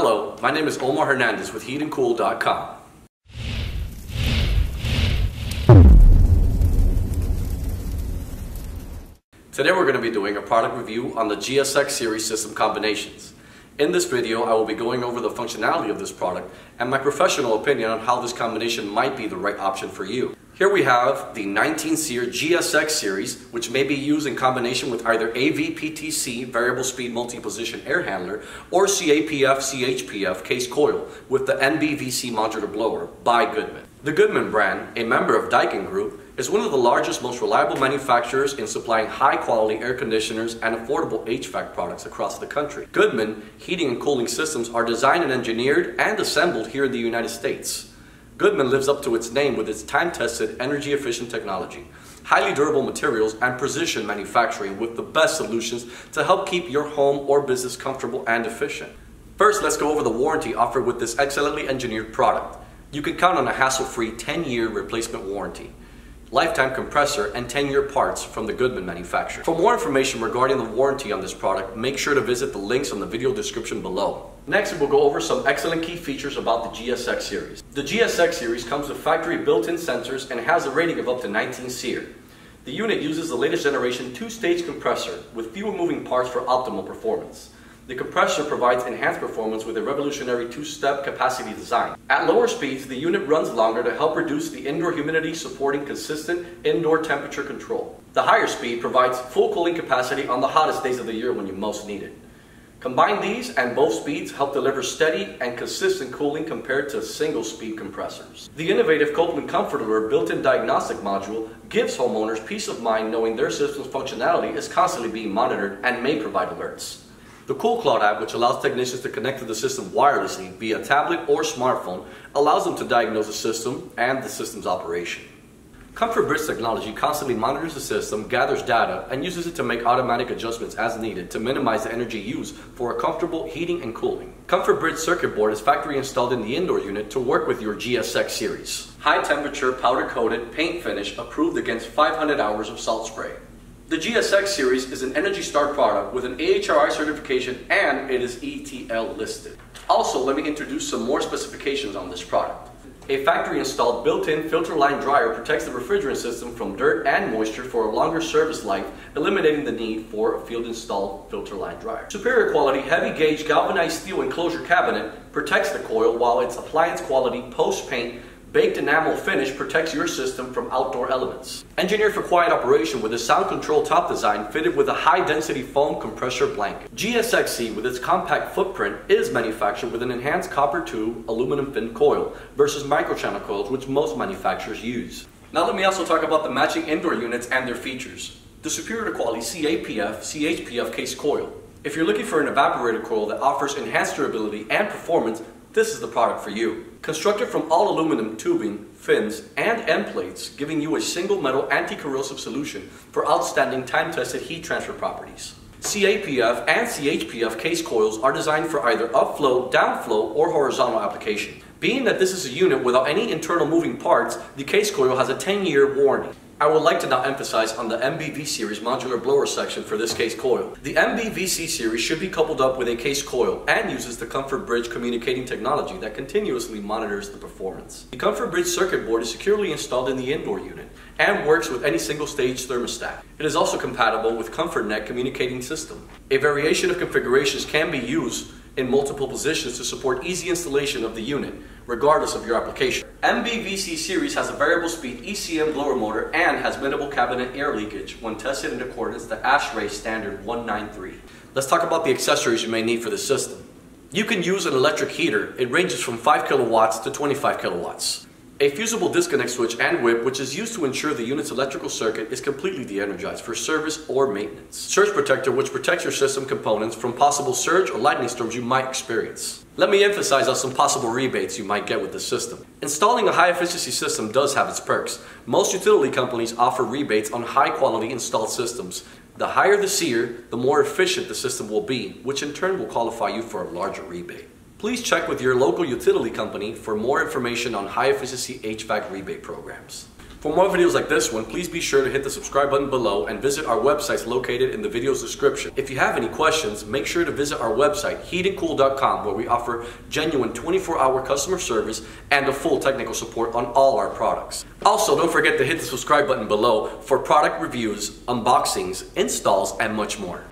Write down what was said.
Hello, my name is Omar Hernandez with heatandcool.com. Today we're going to be doing a product review on the GSX series system combinations. In this video, I will be going over the functionality of this product and my professional opinion on how this combination might be the right option for you. Here we have the 19 SEER GSX series, which may be used in combination with either AVPTC variable speed multi-position air handler or CAPF CHPF case coil with the MBVC modular blower by Goodman. The Goodman brand, a member of Daikin Group, is one of the largest, most reliable manufacturers in supplying high-quality air conditioners and affordable HVAC products across the country. Goodman heating and cooling systems are designed and engineered and assembled here in the United States. Goodman lives up to its name with its time-tested, energy-efficient technology, highly durable materials, and precision manufacturing with the best solutions to help keep your home or business comfortable and efficient. First, let's go over the warranty offered with this excellently engineered product. You can count on a hassle-free 10-year replacement warranty lifetime compressor, and 10-year parts from the Goodman manufacturer. For more information regarding the warranty on this product, make sure to visit the links on the video description below. Next, we'll go over some excellent key features about the GSX series. The GSX series comes with factory built-in sensors and has a rating of up to 19 SEER. The unit uses the latest generation two-stage compressor with fewer moving parts for optimal performance. The compressor provides enhanced performance with a revolutionary two-step capacity design. At lower speeds, the unit runs longer to help reduce the indoor humidity supporting consistent indoor temperature control. The higher speed provides full cooling capacity on the hottest days of the year when you most need it. Combine these and both speeds help deliver steady and consistent cooling compared to single speed compressors. The innovative Copeland Comfort Alert built-in diagnostic module gives homeowners peace of mind knowing their system's functionality is constantly being monitored and may provide alerts. The CoolCloud app, which allows technicians to connect to the system wirelessly via tablet or smartphone, allows them to diagnose the system and the system's operation. Comfort Bridge technology constantly monitors the system, gathers data, and uses it to make automatic adjustments as needed to minimize the energy used for a comfortable heating and cooling. Comfort Bridge circuit board is factory installed in the indoor unit to work with your GSX series. High temperature powder coated paint finish approved against 500 hours of salt spray. The GSX series is an Energy Star product with an AHRI certification and it is ETL listed. Also, let me introduce some more specifications on this product. A factory installed built-in filter line dryer protects the refrigerant system from dirt and moisture for a longer service life, eliminating the need for a field installed filter line dryer. Superior quality heavy gauge galvanized steel enclosure cabinet protects the coil while its appliance quality post paint Baked enamel finish protects your system from outdoor elements. Engineered for quiet operation with a sound control top design fitted with a high density foam compressor blanket. GSXC with its compact footprint is manufactured with an enhanced copper tube aluminum fin coil versus microchannel coils which most manufacturers use. Now let me also talk about the matching indoor units and their features. The superior quality CAPF CHPF case coil. If you're looking for an evaporator coil that offers enhanced durability and performance, this is the product for you. Constructed from all aluminum tubing, fins, and end plates, giving you a single metal anti-corrosive solution for outstanding time-tested heat transfer properties. CAPF and CHPF case coils are designed for either upflow, downflow, or horizontal application. Being that this is a unit without any internal moving parts, the case coil has a 10-year warranty. I would like to now emphasize on the MBV series modular blower section for this case coil. The MBVC series should be coupled up with a case coil and uses the Comfort Bridge communicating technology that continuously monitors the performance. The Comfort Bridge circuit board is securely installed in the indoor unit and works with any single stage thermostat. It is also compatible with ComfortNet communicating system. A variation of configurations can be used in multiple positions to support easy installation of the unit, regardless of your application. MBVC series has a variable speed ECM blower motor and has minimal cabinet air leakage when tested in accordance to ASHRAE standard 193. Let's talk about the accessories you may need for the system. You can use an electric heater. It ranges from 5 kilowatts to 25 kilowatts. A fusible disconnect switch and whip which is used to ensure the unit's electrical circuit is completely de-energized for service or maintenance. Surge protector which protects your system components from possible surge or lightning storms you might experience. Let me emphasize on some possible rebates you might get with the system. Installing a high efficiency system does have its perks. Most utility companies offer rebates on high quality installed systems. The higher the SEER, the more efficient the system will be, which in turn will qualify you for a larger rebate. Please check with your local utility company for more information on high efficiency HVAC rebate programs. For more videos like this one, please be sure to hit the subscribe button below and visit our websites located in the video's description. If you have any questions, make sure to visit our website, heatandcool.com, where we offer genuine 24-hour customer service and a full technical support on all our products. Also, don't forget to hit the subscribe button below for product reviews, unboxings, installs, and much more.